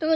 তুমি